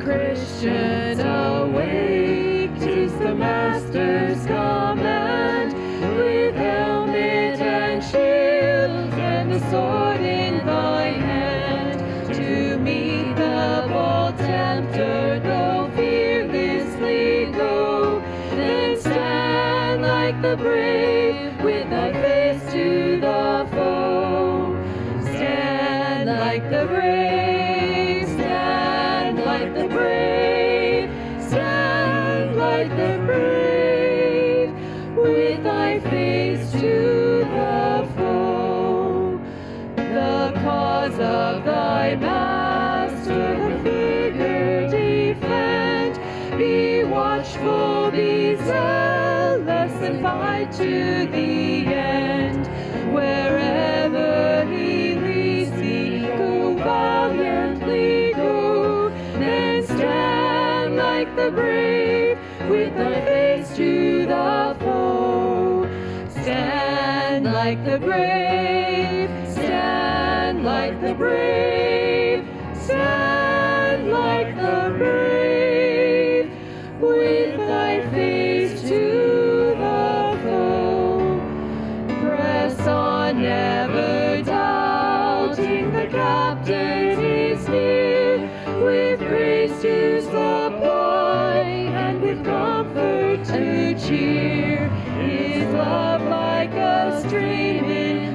Christian, awake, 'tis the Master's command, with helmet and shield and the sword in thy hand, to meet the bold tempter, go fearlessly go, then stand like the brave, with thy face to the brave, stand like the brave, with thy face to the foe. The cause of thy master, the figure defend. Be watchful, be zealous, and fight to the end. The brave, with thy face to the foe. Stand like the brave, stand like the brave, stand like the brave, with thy face to the foe. Press on, never doubting the captain is near, with grace to the with comfort to cheer. His love like a stream in